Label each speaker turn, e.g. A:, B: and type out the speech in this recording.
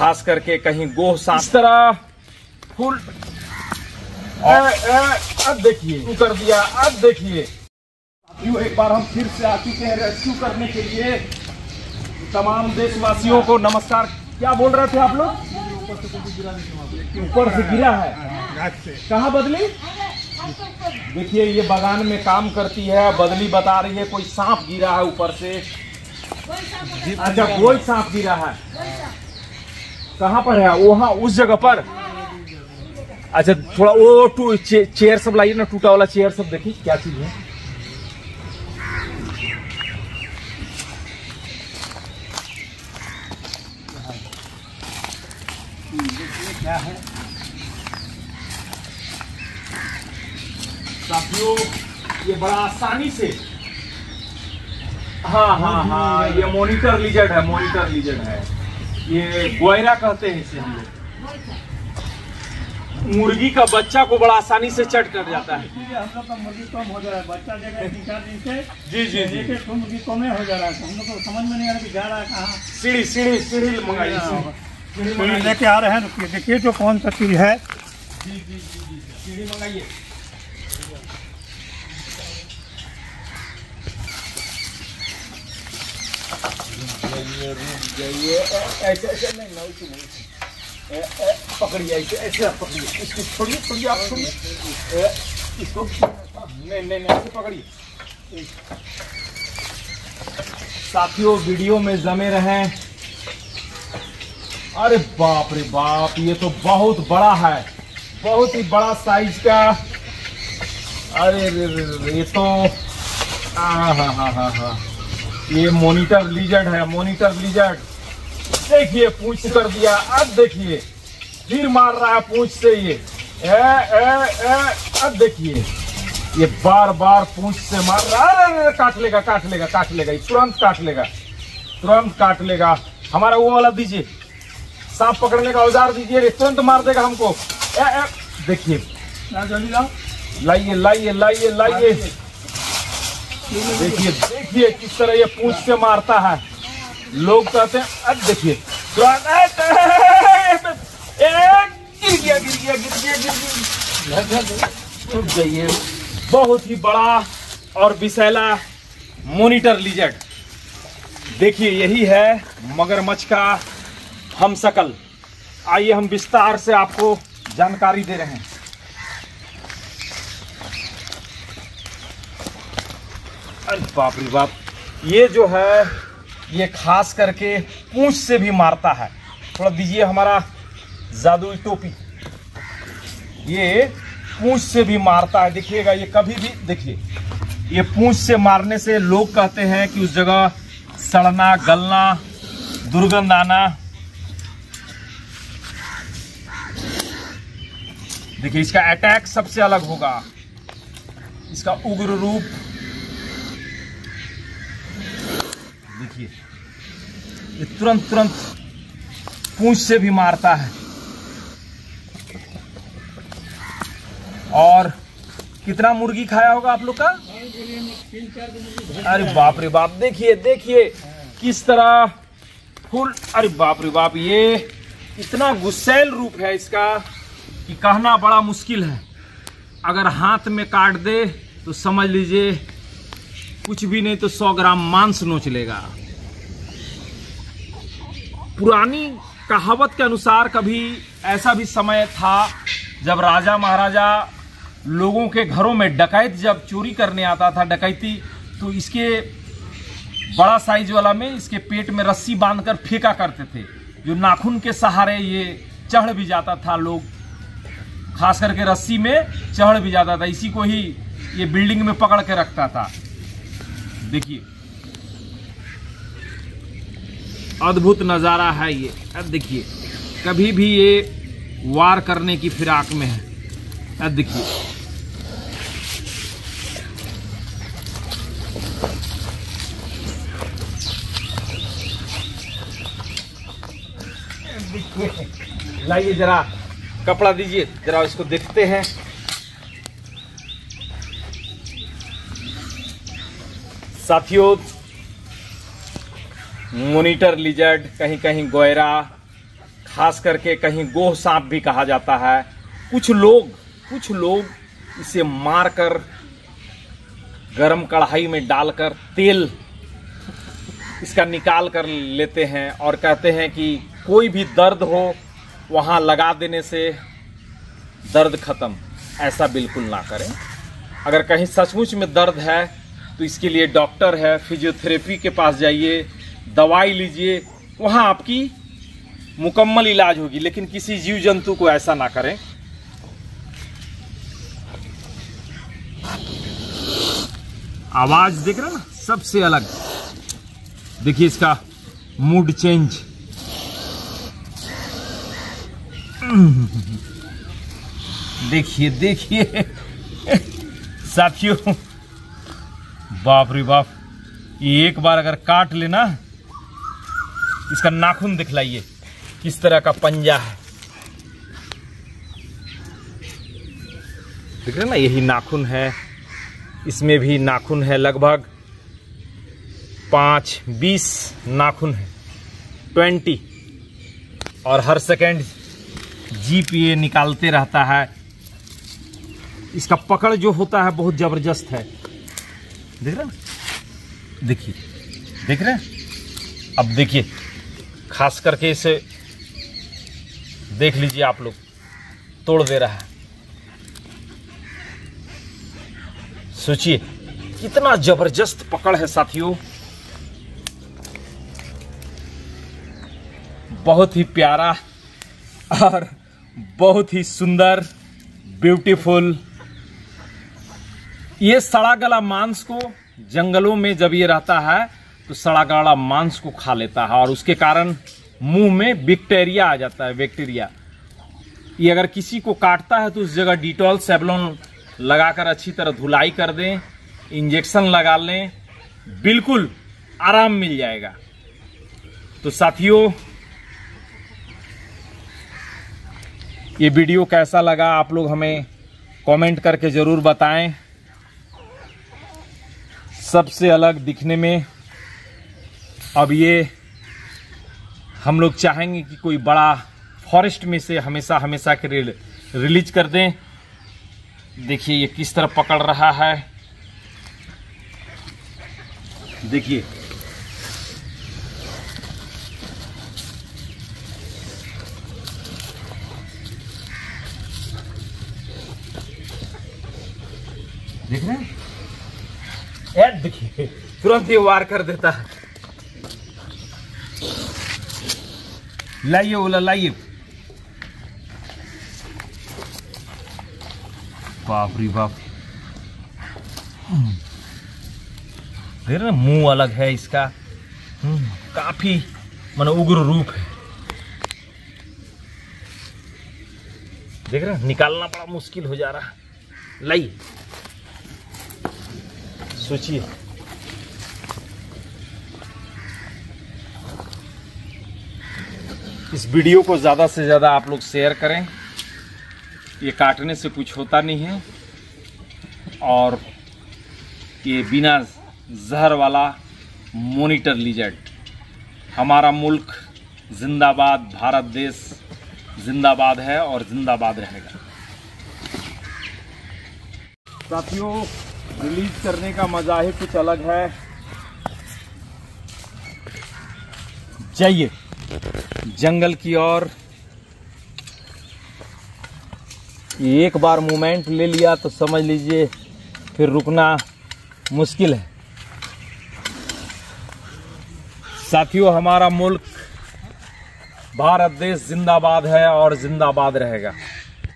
A: खास करके कहीं गोह सांप इस तरह फुल अब देखिए। कर दिया? अब देखिए। साथियों एक बार हम फिर से आ चुके हैं रेस्क्यू करने के लिए। तमाम देशवासियों को नमस्कार। क्या बोल रहे थे आप लोग? ऊपर से गिरा है। कहाँ बदली? देखिए ये बगान में काम करती है। बदली बता रही है कोई सांप गिरा है ऊपर से। अच्छा कोई सांप गिरा है। कहाँ पर है? वहाँ उस जगह पर। अच्छा थोड़ा वो टू चे, चेयर सब लाइए ना टूटा वाला चेयर सब देखिए क्या चीज़ है। ये बड़ा आसानी से। हाँ हाँ हाँ ये मॉनिटर लिजर्ड है मॉनिटर लिजर्ड है। ये गोयरा कहते हैं इसे हम लोग। मुर्गी का बच्चा को बड़ा आसानी से चट कर जाता है।
B: हो जा है।
A: जी जी
B: ठो मुर्गी कम हो जा रहा है। तो हम लोग को समझ में नहीं आ रहा कि जा रहा है कहाँ।
A: सीढ़ी सीढ़ी सीढ़ी मंगाइए
B: तो ये
A: मंगाइए
B: लेके आ रहे हैं। देखिए जो कौन सा चीज़ है।
A: जी जी जी जी, सीढ़ी मंगाइए। साथियों वीडियो में जमे रहें। अरे बाप रे बाप ये तो बहुत बड़ा है। बहुत ही बड़ा साइज़ का। अरे रे रे, ये तो हाँ हाँ हाँ हाँ हाँ। ये मॉनिटर लिजर्ड है मॉनिटर लिजर्ड देखिए पूछ कर दिया। अब देखिए फिर मार रहा है पूछ से ये। ए, ए, ए, अब देखिए। ये बार बार पूछ से मार रहा है। अरे, अरे, काट लेगा काट लेगा काट लेगा। ये तुरंत काट लेगा। तुरंत काट लेगा। हमारा वो वाला दीजिए। सांप पकड़ने का औज़ार दीजिए तुरंत मार देगा हमको। देखिए। लाइए लाइए लाइए लाइए। देखिए देखिए किस तरह ये पूछ से मारता है। लोग कहते हैं, अब देखिए। बहुत ही बड़ा और विशैला मोनिटर लिजर्ड। देखिए, यही है मगरमच्छ का हम सकल आइए, हम विस्तार से आपको जानकारी दे रहे हैं। अरे बाप रे बाप। ये जो है, ये खास करके पूंछ से भी मारता है। थोड़ा दीजिए हमारा जादुई टोपी। ये पूंछ से भी मारता है। देखिएगा, ये कभी भी, देखिए, ये पूंछ से मारने से लोग कहते हैं कि उस जगह सड़ना, गलना, दुर्गंध आना। देखिए, इसका अटैक सबसे अलग होगा। इसका उग्र रूप देखिए, ये तुरंत तुरंत पूंछ से भी मारता है। और कितना मुर्गी खाया होगा आप लोग का? अरे बाप रे बाप, देखिए देखिए, किस तरह फुल, अरे बाप रे बाप, ये इतना गुस्सैल रूप है इसका कि कहना बड़ा मुश्किल है। अगर हाथ में काट दे तो समझ लीजिए कुछ भी नहीं तो सौ ग्राम मांस नोच लेगा। पुरानी कहावत के अनुसार कभी ऐसा भी समय था जब राजा महाराजा लोगों के घरों में डकैत जब चोरी करने आता था डकैती तो इसके बड़ा साइज़ वाला में इसके पेट में रस्सी बांधकर फेंका करते थे। जो नाखून के सहारे ये चढ़ भी जाता था लोग, खास करके रस्सी में चढ़ भी जाता था। इसी को ही ये बिल्डिंग में पकड़ के रखता था। देखिए। अद्भुत नज़ारा है ये। अब देखिए, कभी भी ये वार करने की फिराक में है। अब देखिए। लाइए जरा, कपड़ा दीजिए, जरा इसको देखते हैं। साथियों मोनिटर लिजर्ड कहीं कहीं गोयरा, खास करके कहीं गोह सांप भी कहा जाता है। कुछ लोग कुछ लोग इसे मारकर, गरम कढ़ाई में डालकर तेल इसका निकाल कर लेते हैं और कहते हैं कि कोई भी दर्द हो, वहाँ लगा देने से दर्द खत्म। ऐसा बिल्कुल ना करें। अगर कहीं सचमुच में दर्द है तो इसके लिए डॉक्टर है, फिजियोथेरेपी के पास जाइए, दवाई लीजिए, वहाँ आपकी मुकम्मल इलाज होगी, लेकिन किसी जीव जंतु को ऐसा ना करें। आवाज़ देख रहे ना? सबसे अलग। देखिए इसका मूड चेंज देखिए देखिए। साथियों बाप रे बाप। एक बार अगर काट लेना, इसका नाखून दिखलाइए, किस तरह का पंजा है। देख रहे ना, यही नाखून है, इसमें भी नाखून है लगभग पाँच, बीस नाखून है, ट्वेंटी। और हर सेकेंड जीप ये निकालते रहता है। इसका पकड़ जो होता है, बहुत ज़बरदस्त है। देख रहे हैं? देखिए, देख रहे हैं? अब देखिए, खास करके इसे देख लीजिए आप लोग, तोड़ दे रहा है। सोचिए, कितना ज़बरदस्त पकड़ है साथियों। बहुत ही प्यारा और बहुत ही सुंदर ब्यूटीफुल ये सड़ा गला मांस को जंगलों में जब ये रहता है तो सड़ा गला मांस को खा लेता है, और उसके कारण मुँह में बैक्टीरिया आ जाता है, बैक्टीरिया। ये अगर किसी को काटता है तो उस जगह डिटॉल सेबलोन लगाकर अच्छी तरह धुलाई कर दें, इंजेक्शन लगा लें, बिल्कुल आराम मिल जाएगा। तो साथियों, ये वीडियो कैसा लगा आप लोग हमें कमेंट करके ज़रूर बताएँ। सबसे अलग दिखने में अब ये हम लोग चाहेंगे कि कोई बड़ा फॉरेस्ट में से हमेशा हमेशा के रिल, रिलीज़ कर दें। देखिए ये किस तरह पकड़ रहा है। देखिए। देख रहे हैं? तुरंत ये वार कर देता है। लाइए ओला, लाइए। बाप रे बाप। देख रहे मुँह अलग है इसका। काफ़ी, माने उग्र रूप है। देख रहे निकालना बड़ा मुश्किल हो जा रहा है। लाइए। सोचिए। इस वीडियो को ज़्यादा से ज़्यादा आप लोग शेयर करें। ये काटने से कुछ होता नहीं है। और ये बिना जहर वाला मोनिटर लिजर्ड हमारा मुल्क जिंदाबाद, भारत देश जिंदाबाद है और जिंदाबाद रहेगा। साथियों रिलीज़ करने का मज़ा ही कुछ अलग है। जाइए। जंगल की ओर। एक बार मोमेंट ले लिया तो समझ लीजिए फिर रुकना मुश्किल है। साथियों, हमारा मुल्क भारत देश जिंदाबाद है और जिंदाबाद रहेगा।